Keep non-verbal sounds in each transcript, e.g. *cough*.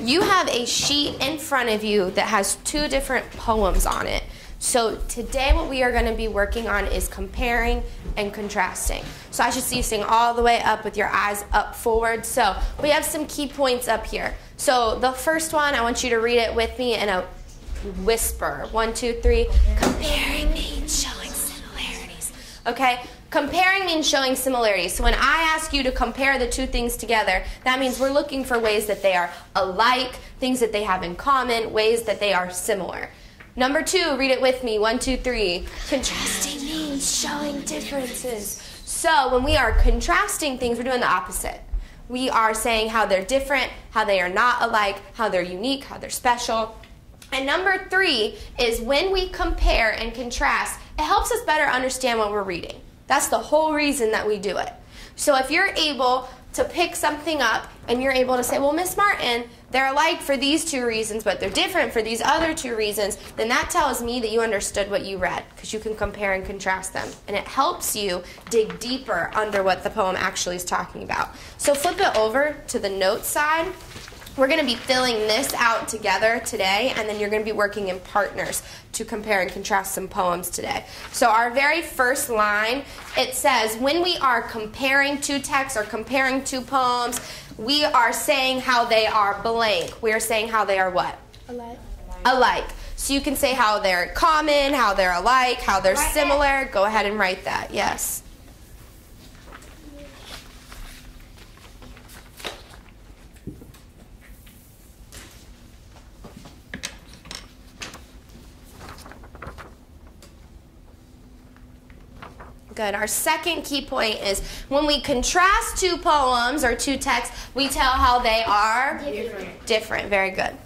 you have a sheet in front of you that has two different poems on it. So today what we are going to be working on is comparing and contrasting. So I should see you sing all the way up with your eyes up forward. So we have some key points up here. So the first one, I want you to read it with me in a whisper. One, two, three. Comparing means showing similarities. Okay? Comparing means showing similarities. So when I ask you to compare the two things together, that means we're looking for ways that they are alike, things that they have in common, ways that they are similar. Number two, read it with me. One, two, three. Contrasting means showing differences. So when we are contrasting things, we're doing the opposite. We are saying how they're different, how they are not alike, how they're unique, how they're special. And number three is when we compare and contrast, it helps us better understand what we're reading. That's the whole reason that we do it. So if you're able to pick something up and you're able to say, well, Miss Martin, they're alike for these two reasons, but they're different for these other two reasons, then that tells me that you understood what you read because you can compare and contrast them. And it helps you dig deeper under what the poem actually is talking about. So flip it over to the notes side. We're going to be filling this out together today, and then you're going to be working in partners to compare and contrast some poems today. So, our very first line it says, when we are comparing two texts or comparing two poems, we are saying how they are blank. We are saying how they are what? Alike. Alike. So, you can say how they're common, how they're alike, how they're similar. Go ahead and write that. Yes. Good. Our second key point is when we contrast two poems or two texts, we tell how they are Different. different. Very good.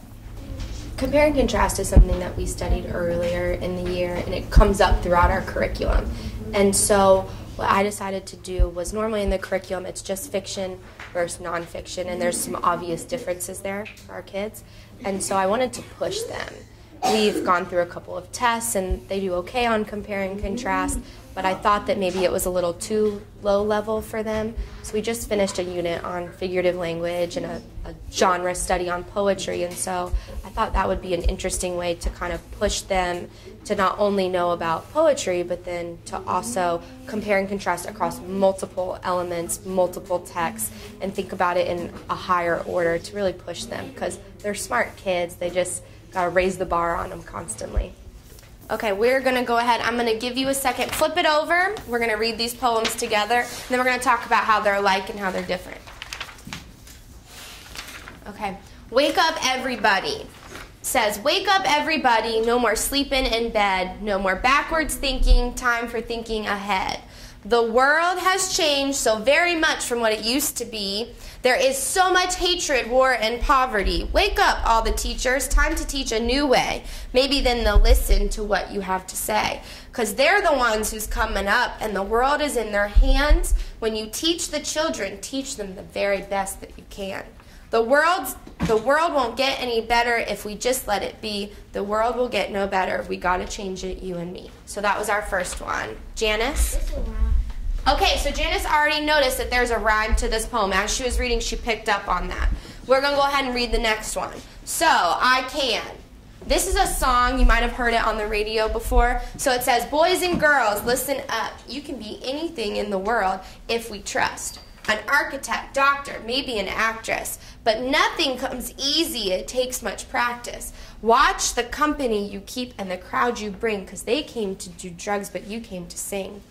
Compare and contrast is something that we studied earlier in the year, and it comes up throughout our curriculum. And so, what I decided to do was normally in the curriculum, it's just fiction versus nonfiction, and there's some obvious differences there for our kids. And so, I wanted to push them. We've gone through a couple of tests, and they do okay on compare and contrast but I thought that maybe it was a little too low level for them. So we just finished a unit on figurative language and a, a, genre study on poetry, and so I thought that would be an interesting way to kind of push them to not only know about poetry, but then to also compare and contrast across multiple elements, multiple texts, and think about it in a higher order to really push them because they're smart kids. They just to raise the bar on them constantly. Okay, we're going to go ahead. I'm going to give you a second. Flip it over. We're going to read these poems together. And then we're going to talk about how they're alike and how they're different. Okay. Wake up, everybody. Says, Wake up, everybody. No more sleeping in bed. No more backwards thinking. Time for thinking ahead. The world has changed so very much from what it used to be. There is so much hatred, war, and poverty. Wake up, all the teachers. Time to teach a new way. Maybe then they'll listen to what you have to say. Because they're the ones who's coming up, and the world is in their hands. When you teach the children, teach them the very best that you can. The world's the world won't get any better if we just let it be. The world will get no better. We got to change it, you and me. So that was our first one. Janice? Okay, so Janice already noticed that there's a rhyme to this poem. As she was reading, she picked up on that. We're going to go ahead and read the next one. So, I can. This is a song, you might have heard it on the radio before. So it says, Boys and girls, listen up. You can be anything in the world if we trust. An architect, doctor, maybe an actress. But nothing comes easy, it takes much practice. Watch the company you keep and the crowd you bring, because they came to do drugs, but you came to sing.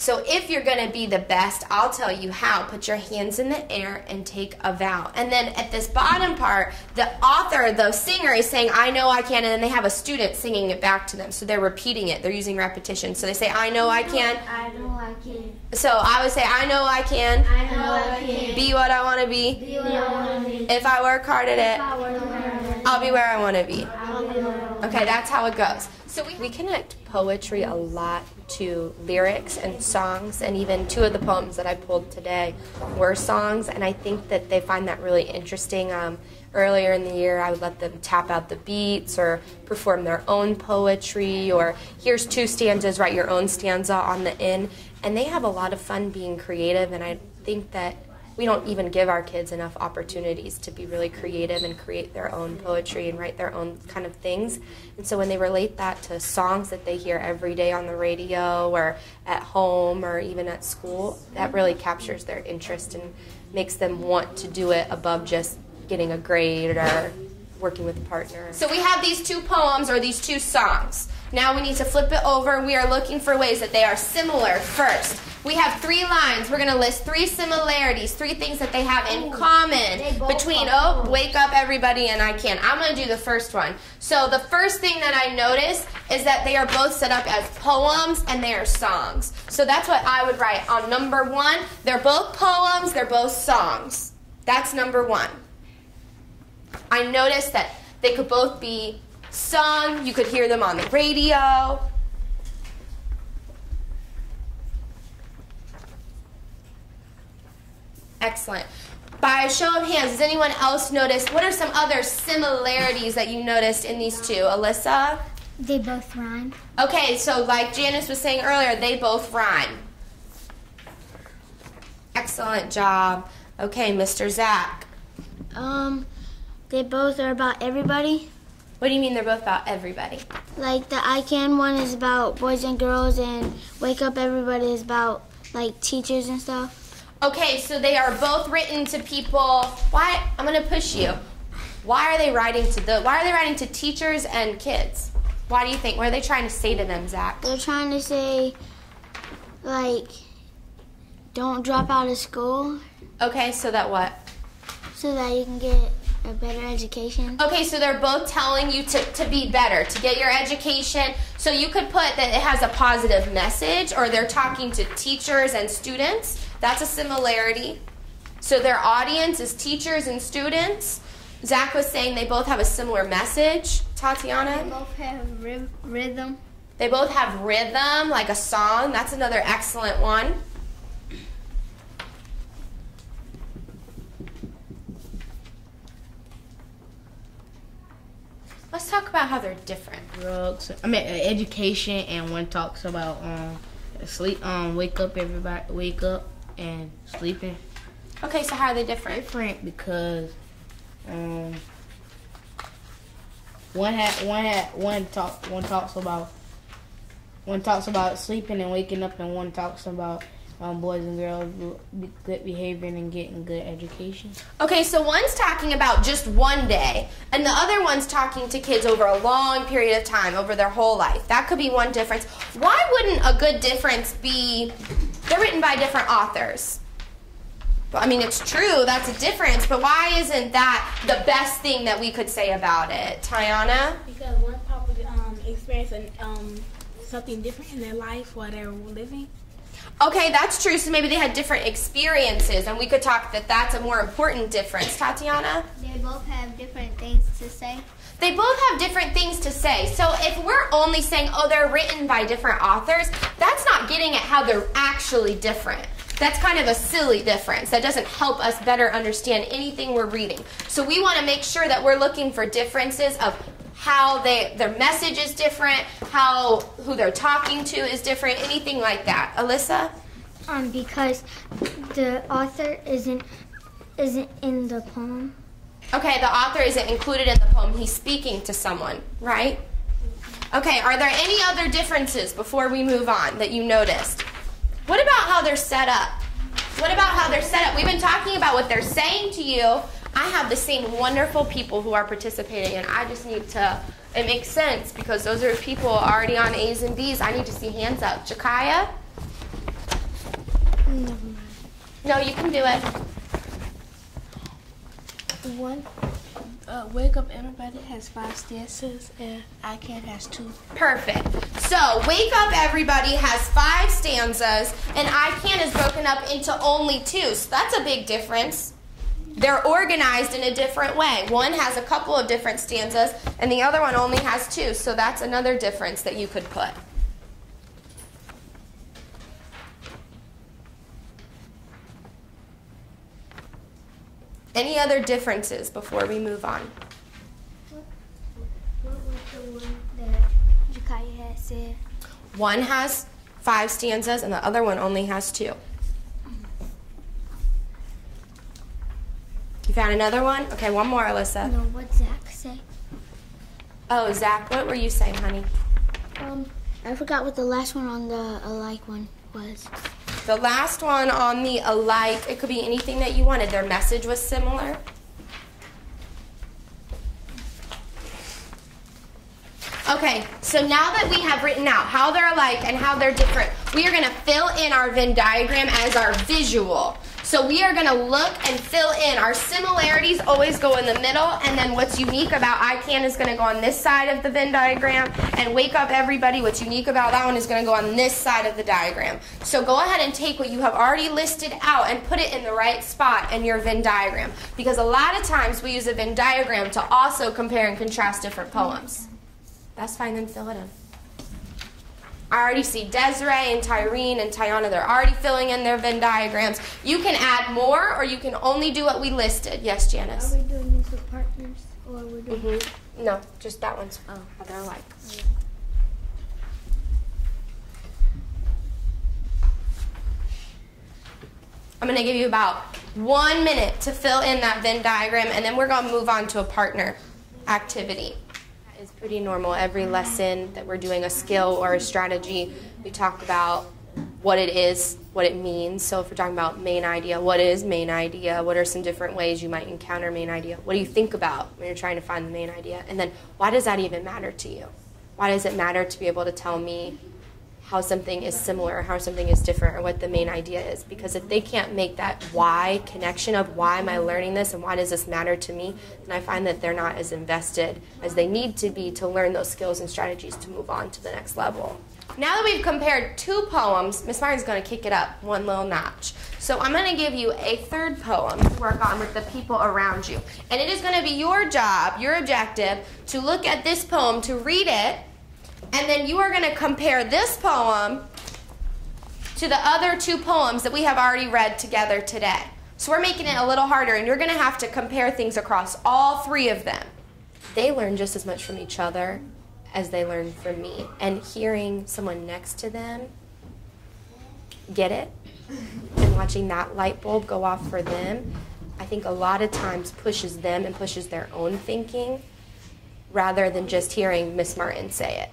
So if you're going to be the best, I'll tell you how. Put your hands in the air and take a vow. And then at this bottom part, the author, the singer is saying, I know I can, and then they have a student singing it back to them. So they're repeating it. They're using repetition. So they say, I know I can. I know I can. So I would say, I know I can. I know I can. Be what I want to be. Be what I want to be. If I work hard at it, I work hard, I'll be where I want to be. I'll be where I want to Okay, that's how it goes. So we, we connect poetry a lot to lyrics and songs, and even two of the poems that I pulled today were songs, and I think that they find that really interesting. Um, earlier in the year, I would let them tap out the beats or perform their own poetry, or here's two stanzas, write your own stanza on the in, and they have a lot of fun being creative, and I think that we don't even give our kids enough opportunities to be really creative and create their own poetry and write their own kind of things. And so when they relate that to songs that they hear every day on the radio or at home or even at school, that really captures their interest and makes them want to do it above just getting a grade or working with a partner. So we have these two poems or these two songs. Now we need to flip it over. We are looking for ways that they are similar first. We have three lines. We're going to list three similarities, three things that they have in common between, oh, wake up everybody and I can. I'm going to do the first one. So the first thing that I notice is that they are both set up as poems and they are songs. So that's what I would write on number one. They're both poems, they're both songs. That's number one. I noticed that they could both be sung, you could hear them on the radio. Excellent. By a show of hands, does anyone else notice what are some other similarities that you noticed in these two? Alyssa? They both rhyme. Okay, so like Janice was saying earlier, they both rhyme. Excellent job. Okay, Mr. Zach. Um, they both are about everybody. What do you mean they're both about everybody? Like the I Can one is about boys and girls, and Wake Up Everybody is about like teachers and stuff. Okay, so they are both written to people. Why? I'm gonna push you. Why are they writing to the? Why are they writing to teachers and kids? Why do you think? What are they trying to say to them, Zach? They're trying to say, like, don't drop out of school Okay, so that what? so that you can get a better education. Okay, so they're both telling you to, to be better, to get your education. So you could put that it has a positive message, or they're talking to teachers and students. That's a similarity. So their audience is teachers and students. Zach was saying they both have a similar message. Tatiana? They both have rhythm. They both have rhythm, like a song. That's another excellent one. Let's talk about how they're different. drugs. I mean, uh, education, and one talks about um sleep, um wake up everybody, wake up and sleeping. Okay, so how are they different? Different because um one had one had one talk one talks about one talks about sleeping and waking up, and one talks about um, boys and girls good behavior and getting good education. Okay, so one's talking about just one day, and the other one's talking to kids over a long period of time, over their whole life. That could be one difference. Why wouldn't a good difference be they're written by different authors? Well, I mean, it's true, that's a difference, but why isn't that the best thing that we could say about it? Tiana? Because one probably um, experiencing um, something different in their life while they're living. Okay, that's true. So maybe they had different experiences, and we could talk that that's a more important difference. Tatiana? They both have different things to say. They both have different things to say. So if we're only saying, oh, they're written by different authors, that's not getting at how they're actually different. That's kind of a silly difference. That doesn't help us better understand anything we're reading. So we want to make sure that we're looking for differences of how they their message is different, how who they're talking to is different, anything like that. Alyssa? Um, because the author isn't isn't in the poem. Okay, the author isn't included in the poem. He's speaking to someone, right? Okay, are there any other differences before we move on that you noticed? What about how they're set up? What about how they're set up? We've been talking about what they're saying to you. I have the same wonderful people who are participating, and I just need to. It makes sense because those are people already on A's and B's. I need to see hands up. Jakaya? Never mind. No, you can do it. One, uh, Wake Up Everybody has five stanzas, and I Can has two. Perfect. So, Wake Up Everybody has five stanzas, and I Can is broken up into only two. So, that's a big difference. They're organized in a different way. One has a couple of different stanzas, and the other one only has two. So, that's another difference that you could put. Any other differences before we move on? What was the one that Jakaya had said? One has five stanzas, and the other one only has two. You found another one? Okay, one more, Alyssa. No, what Zach say? Oh, Zach, what were you saying, honey? Um, I forgot what the last one on the alike one was. The last one on the alike, it could be anything that you wanted. Their message was similar. Okay, so now that we have written out how they're alike and how they're different, we are going to fill in our Venn diagram as our visual. So we are going to look and fill in. Our similarities always go in the middle, and then what's unique about I Can is going to go on this side of the Venn diagram, and Wake Up Everybody, what's unique about that one is going to go on this side of the diagram. So go ahead and take what you have already listed out and put it in the right spot in your Venn diagram, because a lot of times we use a Venn diagram to also compare and contrast different poems. That's fine, then fill it in. I already see Desiree and Tyrene and Tiana. They're already filling in their Venn diagrams. You can add more, or you can only do what we listed. Yes, Janice. Are we doing this with partners, or are we doing? Mm-hmm. No, just that one's oh, how they're like. I'm going to give you about one minute to fill in that Venn diagram, and then we're going to move on to a partner activity. It's pretty normal. Every lesson that we're doing a skill or a strategy, we talk about what it is, what it means. So if we're talking about main idea, what is main idea? What are some different ways you might encounter main idea? What do you think about when you're trying to find the main idea? And then why does that even matter to you? Why does it matter to be able to tell me how something is similar or how something is different or what the main idea is. Because if they can't make that why connection of why am i learning this and why does this matter to me then i find that they're not as invested as they need to be to learn those skills and strategies to move on to the next level. Now that we've compared two poems miss martin's going to kick it up one little notch. So i'm going to give you a third poem to work on with the people around you. And it is going to be your job your objective to look at this poem to read it and then you are going to compare this poem to the other two poems that we have already read together today. So we're making it a little harder, and you're going to have to compare things across all three of them. They learn just as much from each other as they learn from me. And hearing someone next to them get it and watching that light bulb go off for them, I think a lot of times pushes them and pushes their own thinking rather than just hearing Miss Martin say it.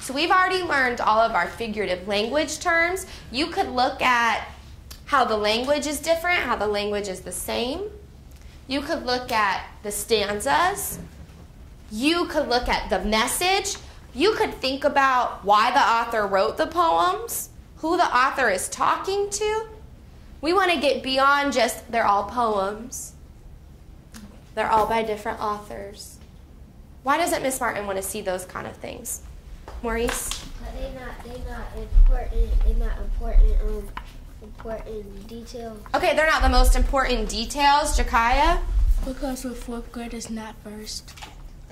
So we've already learned all of our figurative language terms. You could look at how the language is different, how the language is the same. You could look at the stanzas. You could look at the message. You could think about why the author wrote the poems, who the author is talking to. We want to get beyond just they're all poems. They're all by different authors. Why doesn't Miss Martin want to see those kind of things? Maurice? They not they not important. They not important. Um, important details. Okay, they're not the most important details, Jakaya. Because we're fourth graders, not first.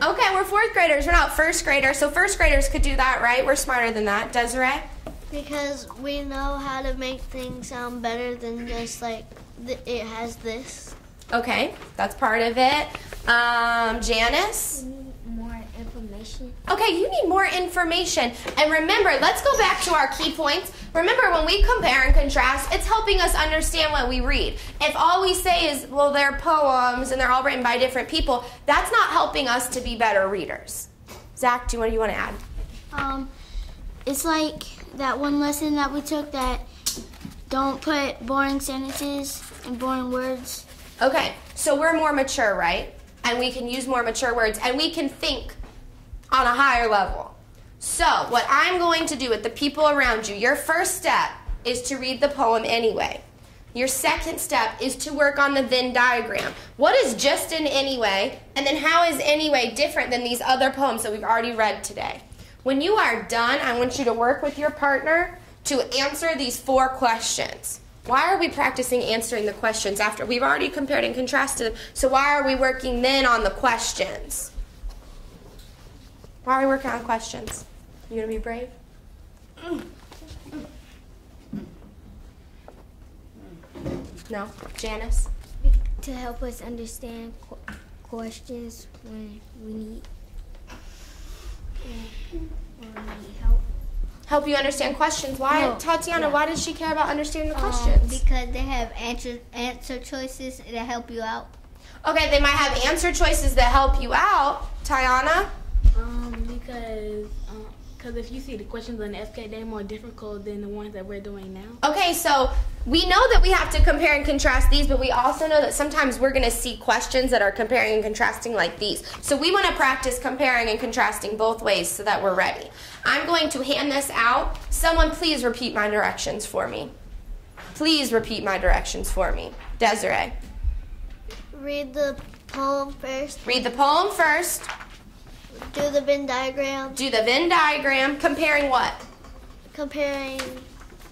Okay, we're fourth graders. We're not first graders, so first graders could do that, right? We're smarter than that, Desiree. Because we know how to make things sound better than just like th- it has this. Okay, that's part of it. Um, Janice. Okay, you need more information. And remember, let's go back to our key points. Remember, when we compare and contrast, it's helping us understand what we read. If all we say is, well, they're poems and they're all written by different people, that's not helping us to be better readers. Zach, do you want, you want to add? Um, it's like that one lesson that we took that don't put boring sentences and boring words. Okay, so we're more mature, right? And we can use more mature words and we can think on a higher level. So, what I'm going to do with the people around you, your first step is to read the poem anyway. Your second step is to work on the Venn diagram. What is just in anyway? And then how is anyway different than these other poems that we've already read today? When you are done, I want you to work with your partner to answer these four questions. Why are we practicing answering the questions after we've already compared and contrasted them? So why are we working then on the questions? Why are we working on questions? You gonna be brave? No, Janice. To help us understand qu- questions when we need, when we need help. Help you understand questions. Why, No, Tatiana? yeah. Why does she care about understanding the Um, questions? because they have answer answer choices that help you out. Okay, they might have answer choices that help you out. Tiana? Um, because um, because if you see the questions on the FCAT, they're more difficult than the ones that we're doing now. Okay, so we know that we have to compare and contrast these, but we also know that sometimes we're going to see questions that are comparing and contrasting like these. So we want to practice comparing and contrasting both ways so that we're ready. I'm going to hand this out. Someone please repeat my directions for me. Please repeat my directions for me. Desiree. Read the poem first. Read the poem first. Do the Venn diagram. Do the Venn diagram comparing what? Comparing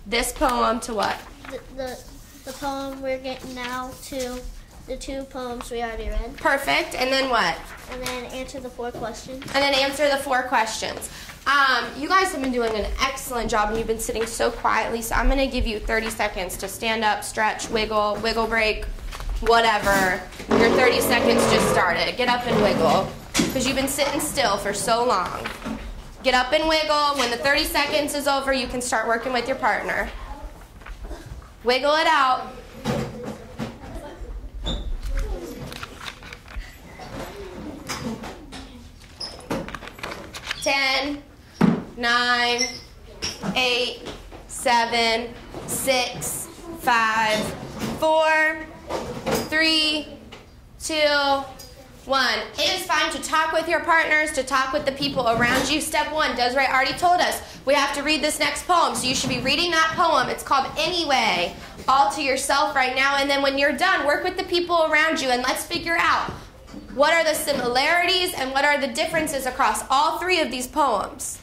This poem to what? the, the, the poem we're getting now to the two poems we already read. Perfect. And then what? And then answer the four questions. and then answer the four questions. Um, you guys have been doing an excellent job and you've been sitting so quietly, so I'm going to give you 30 seconds to stand up, stretch, wiggle, wiggle break, whatever. Your 30 seconds just started. Get up and wiggle because you've been sitting still for so long. Get up and wiggle. When the 30 seconds is over, you can start working with your partner. Wiggle it out. Ten, nine, eight, seven, six, five, four, three, two, one. It is fine to talk with your partners, to talk with the people around you. Step one, Desiree already told us we have to read this next poem. So you should be reading that poem. It's called Anyway, all to yourself right now. And then when you're done, work with the people around you and let's figure out what are the similarities and what are the differences across all three of these poems.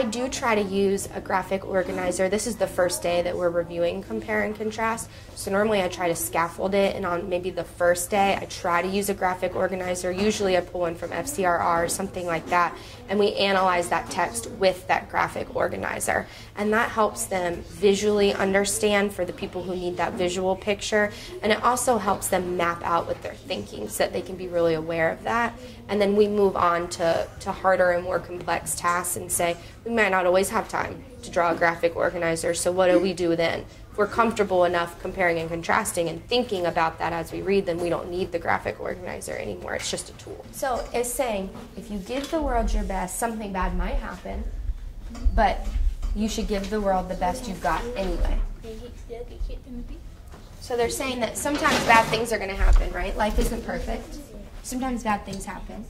I do try to use a graphic organizer. This is the first day that we're reviewing compare and contrast. So normally I try to scaffold it, and on maybe the first day I try to use a graphic organizer. Usually I pull one from FCRR or something like that, and we analyze that text with that graphic organizer. And that helps them visually understand for the people who need that visual picture, and it also helps them map out what they're thinking so that they can be really aware of that. And then we move on to, to harder and more complex tasks and say, we might not always have time to draw a graphic organizer, so what do we do then? If we're comfortable enough comparing and contrasting and thinking about that as we read, then we don't need the graphic organizer anymore. It's just a tool. So it's saying if you give the world your best, something bad might happen, but you should give the world the best you've got anyway. So they're saying that sometimes bad things are going to happen, right? Life isn't perfect. Sometimes bad things happen.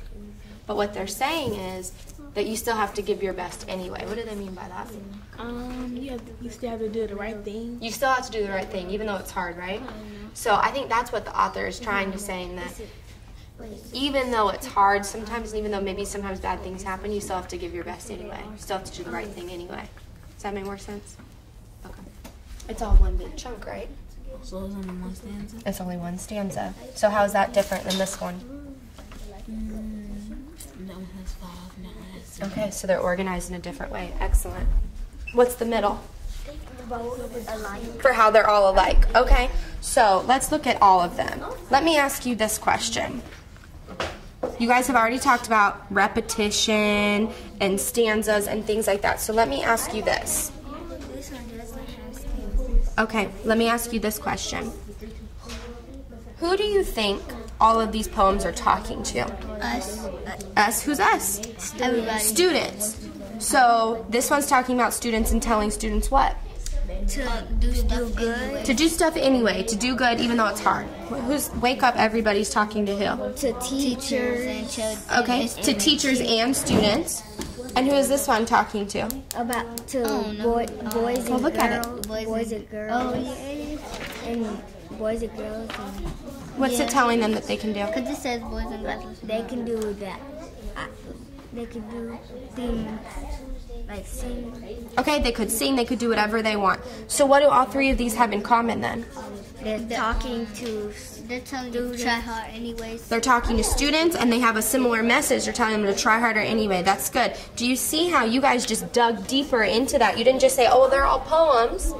But what they're saying is that you still have to give your best anyway. What do they mean by that? Um, you to, you still have to do the right thing. You still have to do the right thing, even though it's hard, right? So I think that's what the author is trying to say in that even though it's hard sometimes, even though maybe sometimes bad things happen, you still have to give your best anyway. You still have to do the right thing anyway. Does that make more sense? Okay. It's all one big chunk, right? So it's only one stanza. It's only one stanza. So how is that different than this one? That one has five. That one has. Okay, so they're organized in a different way. Excellent. What's the middle? For how they're all alike. Okay, so let's look at all of them. Let me ask you this question. You guys have already talked about repetition and stanzas and things like that. So let me ask you this. Okay, let me ask you this question. Who do you think all of these poems are talking to? Us. Us? Who's us? Everybody. Students. So this one's talking about students and telling students what? To do stuff good. To do stuff anyway, to do good even though it's hard. Who's wake up everybody's talking to who? To teachers and children. Okay, to teachers and students. And who is this one talking to? About to oh, boy, boys and Well, look at it. girls. Boys, and girls. Oh, yeah. And boys and girls. And What's it telling them that they can do? Because it says boys and girls. They can do that. They can do things like sing. Okay, they could sing, they could do whatever they want. So what do all three of these have in common then? They're talking to. They're telling you to try hard anyways. They're talking to students and they have a similar message. They're telling them to try harder anyway. That's good. Do you see how you guys just dug deeper into that? You didn't just say, oh, they're all poems,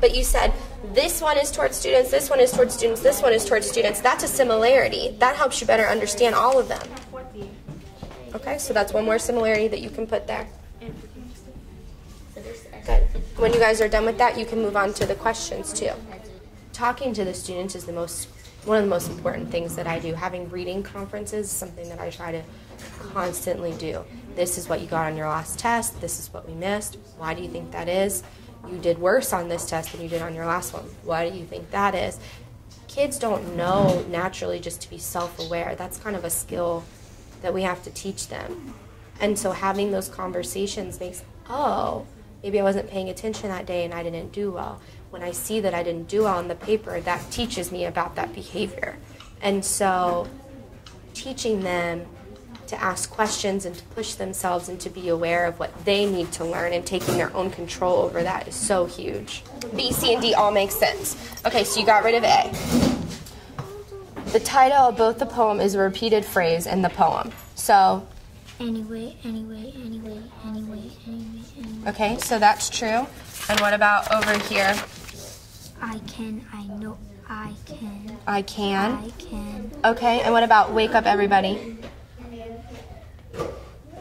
but you said this one is towards students, this one is towards students, this one is towards students, that's a similarity. That helps you better understand all of them. Okay, so that's one more similarity that you can put there. Good. When you guys are done with that, you can move on to the questions too. Talking to the students is the most one of the most important things that I do. Having reading conferences is something that I try to constantly do. This is what you got on your last test. This is what we missed. Why do you think that is? You did worse on this test than you did on your last one. Why do you think that is? Kids don't know naturally just to be self aware. That's kind of a skill that we have to teach them. And so having those conversations makes, oh, maybe I wasn't paying attention that day and I didn't do well. When I see that I didn't do well on the paper, that teaches me about that behavior. And so teaching them to ask questions and to push themselves and to be aware of what they need to learn and taking their own control over that is so huge. B, C, and D all make sense. Okay, so you got rid of A. The title of both the poem is a repeated phrase in the poem. So, Anyway, anyway, anyway, anyway, anyway, anyway. okay, so that's true. And what about over here? I can, I know, I can, I can. I can. Okay, and what about wake up everybody?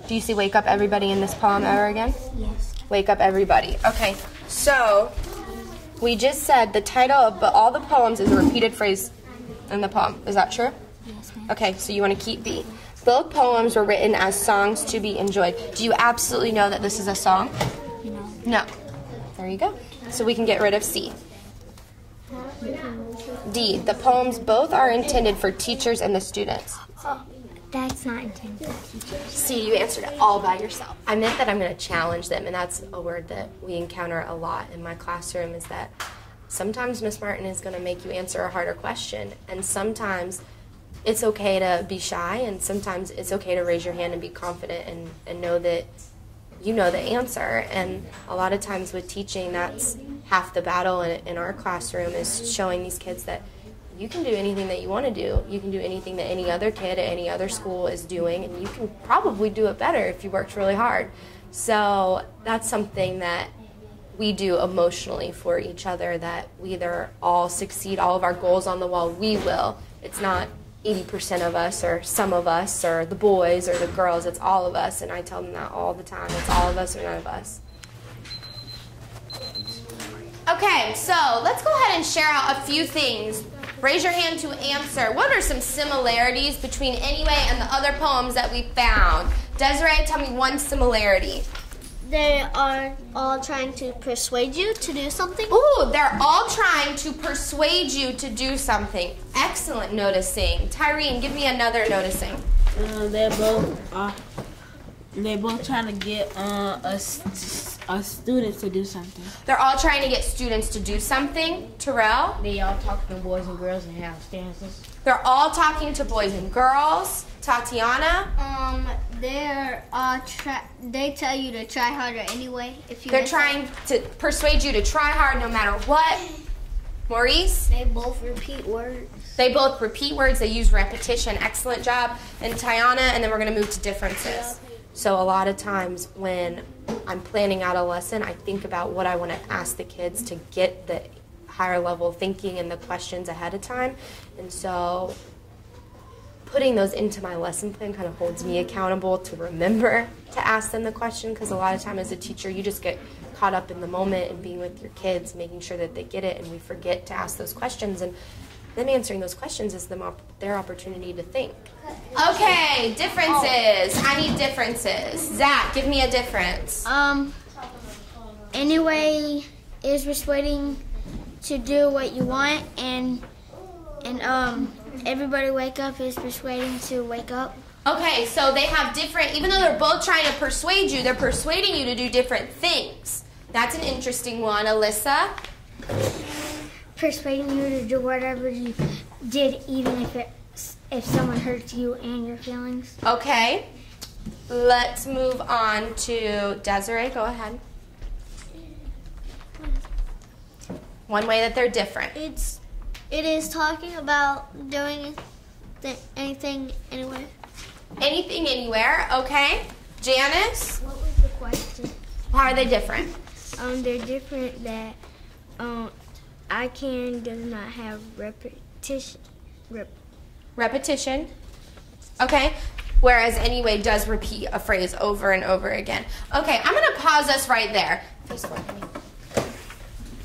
Do you see wake up everybody in this poem ever again? Yes. Wake up everybody. Okay, so we just said the title of but all the poems is a repeated phrase in the poem. Is that true? Yes. Okay, so you want to keep B. Both poems were written as songs to be enjoyed. Do you absolutely know that this is a song? No. No. There you go. So we can get rid of C. D. The poems both are intended for teachers and the students. That's not intended. See, you answered it all by yourself. I meant that I'm going to challenge them, and that's a word that we encounter a lot in my classroom is that sometimes Miss Martin is going to make you answer a harder question, and sometimes it's okay to be shy, and sometimes it's okay to raise your hand and be confident and, and know that you know the answer. And a lot of times with teaching, that's half the battle in, in our classroom is showing these kids that you can do anything that you want to do. You can do anything that any other kid at any other school is doing, and you can probably do it better if you worked really hard. So that's something that we do emotionally for each other that we either all succeed, all of our goals on the wall, we will. It's not 80% of us or some of us or the boys or the girls, it's all of us. And I tell them that all the time. It's all of us or none of us. Okay, so let's go ahead and share out a few things. Raise your hand to answer. What are some similarities between Anyway and the other poems that we found? Desiree, tell me one similarity. They are all trying to persuade you to do something. Ooh, they're all trying to persuade you to do something. Excellent noticing. Tyrene, give me another noticing. Uh, they're both uh, they're both trying to get uh, a, st- a student to do something. They're all trying to get students to do something. Terrell, They all talking to boys and girls and have stances. they're all talking to boys and girls. Tatiana, Um, they're uh, try- they tell you to try harder anyway. If you they're miss trying to persuade you to try hard no matter what. Maurice. They both repeat words. they both repeat words, they use repetition. Excellent job. And Tiana, and then we're going to move to differences. So, a lot of times when I'm planning out a lesson, I think about what I want to ask the kids to get the higher level thinking and the questions ahead of time. And so, putting those into my lesson plan kind of holds me accountable to remember *laughs* to ask them the question because a lot of time as a teacher you just get caught up in the moment and being with your kids making sure that they get it and we forget to ask those questions and them answering those questions is them op- their opportunity to think okay differences. I need differences. Zach give me a difference. Um, anyway is persuading to do what you want, and and um, everybody wake up is persuading to wake up. okay so they have different even though they're both trying to persuade you they're persuading you to do different things. That's an interesting one alyssa. Persuading you to do whatever you did, even if it if someone hurts you and your feelings. Okay. Let's move on to Desiree. Go ahead. One way that they're different. It's it is talking about doing th- anything anywhere. Anything, anywhere. Okay. Janice, What was the question? how are they different? Um, they're different. That um, I can does not have repetition. Rep- repetition. Okay? Whereas anyway does repeat a phrase over and over again. Okay, I'm going to pause us right there.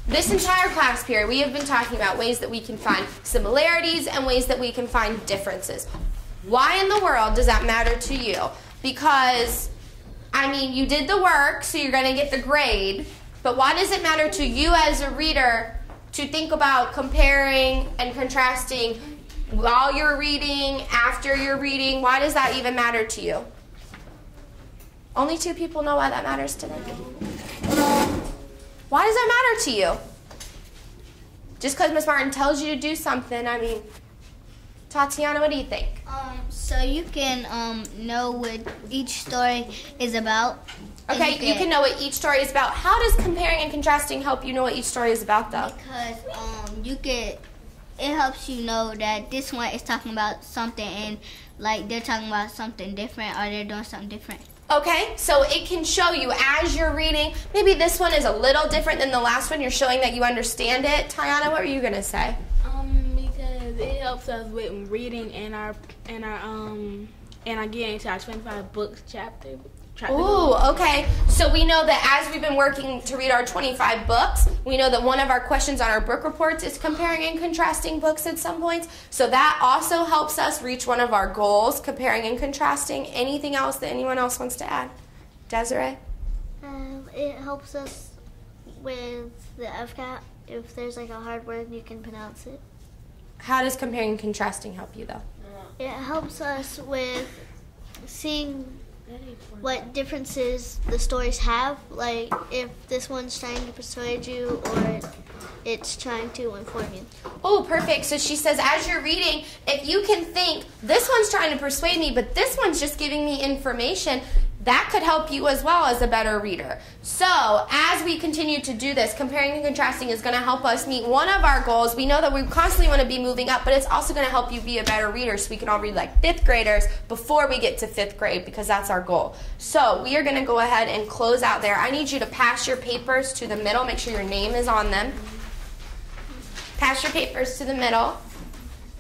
This entire class period, we have been talking about ways that we can find similarities and ways that we can find differences. Why in the world does that matter to you? Because, I mean, you did the work, so you're going to get the grade, but why does it matter to you as a reader to think about comparing and contrasting while you're reading, after you're reading? Why does that even matter to you? Only two people know why that matters to them. Why does that matter to you? Just because Miss Martin tells you to do something, I mean, Tatiana, what do you think? Um, so you can um, know what each story is about. Okay, you can know what each story is about. How does comparing and contrasting help you know what each story is about, though? Because um, you get, it helps you know that this one is talking about something and like they're talking about something different or they're doing something different. Okay, so it can show you as you're reading. Maybe this one is a little different than the last one. You're showing that you understand it. Tiana, what were you gonna say? Um, because it helps us with reading and our and our um and our getting into our 25 books chapter. chapter Ooh, okay. So we know that as we've been working to read our 25 books, we know that one of our questions on our book reports is comparing and contrasting books at some points. So that also helps us reach one of our goals, comparing and contrasting. Anything else that anyone else wants to add? Desiree? Um, it helps us with the FCAT. If there's like a hard word, you can pronounce it. How does comparing and contrasting help you though? It helps us with seeing what differences the stories have. Like if this one's trying to persuade you or it's trying to inform you. Oh, perfect. So she says, as you're reading, if you can think, this one's trying to persuade me, but this one's just giving me information, that could help you as well as a better reader. So, as we continue to do this, comparing and contrasting is going to help us meet one of our goals. We know that we constantly want to be moving up, but it's also going to help you be a better reader so we can all read like fifth graders before we get to fifth grade because that's our goal. So, we are going to go ahead and close out there. I need you to pass your papers to the middle, make sure your name is on them. Pass your papers to the middle.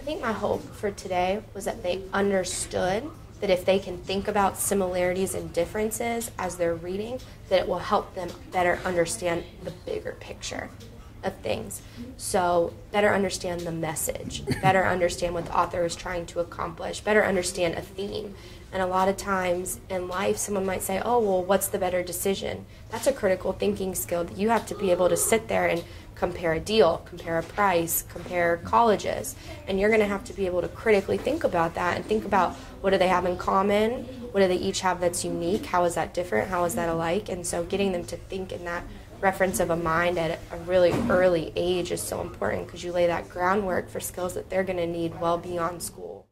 I think my hope for today was that they understood that if they can think about similarities and differences as they're reading, that it will help them better understand the bigger picture of things. So, better understand the message, better understand what the author is trying to accomplish, better understand a theme. And a lot of times in life, someone might say, Oh, well, what's the better decision? That's a critical thinking skill that you have to be able to sit there and compare a deal, compare a price, compare colleges. And you're going to have to be able to critically think about that and think about what do they have in common? What do they each have that's unique? How is that different? How is that alike? And so getting them to think in that reference of a mind at a really early age is so important because you lay that groundwork for skills that they're going to need well beyond school.